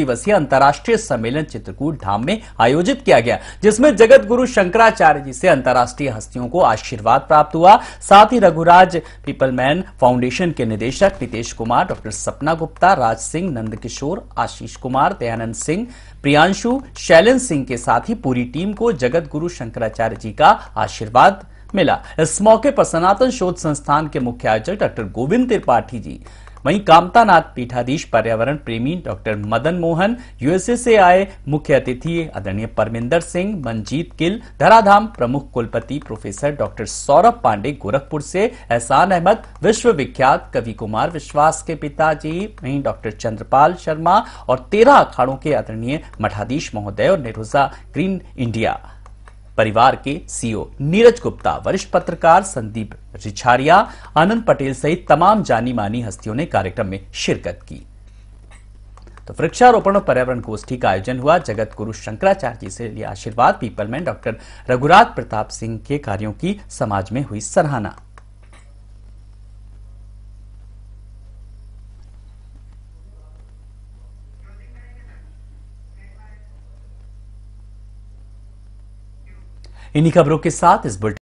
दिवसीय अंतर्राष्ट्रीय सम्मेलन चित्रकूट धाम में आयोजित किया गया, जिसमें जगत गुरु शंकराचार्य जी से अंतर्राष्ट्रीय हस्तियों को आशीर्वाद प्राप्त हुआ। साथ ही रघुराज पीपलमैन फाउंडेशन के निदेशक नितेश कुमार, डॉक्टर सपना गुप्ता, राज सिंह, नंदकिशोर, आशीष कुमार, दयानंद सिंह, प्रियांशु, शैलन सिंह के साथ ही पूरी टीम को जगत गुरु शंकराचार्य जी का आशीर्वाद मिला। इस मौके पर सनातन शोध संस्थान के मुख्य आयोजक डॉक्टर गोविंद त्रिपाठी जी वहीं कामतानाथ पीठाधीश पर्यावरण प्रेमी डॉक्टर मदन मोहन यूएसए से आए मुख्य अतिथि आदरणीय परमिंदर सिंह मंजीत किल धराधाम प्रमुख कुलपति प्रोफेसर डॉक्टर सौरभ पांडे गोरखपुर से एहसान अहमद, विश्वविख्यात कवि कुमार विश्वास के पिताजी, वहीं डॉक्टर चंद्रपाल शर्मा और तेरह अखाड़ों के आदरणीय मठाधीश महोदय और नेहरूजा ग्रीन इंडिया। परिवार के सीओ नीरज गुप्ता, वरिष्ठ पत्रकार संदीप रिछारिया, आनंद पटेल सहित तमाम जानी मानी हस्तियों ने कार्यक्रम में शिरकत की। तो वृक्षारोपण और पर्यावरण गोष्ठी का आयोजन हुआ। जगत गुरु शंकराचार्य जी से लिया आशीर्वाद पीपल पीपलमैन डॉक्टर रघुराज प्रताप सिंह के कार्यों की समाज में हुई सराहना। इन्हीं खबरों के साथ इस बुलेटिन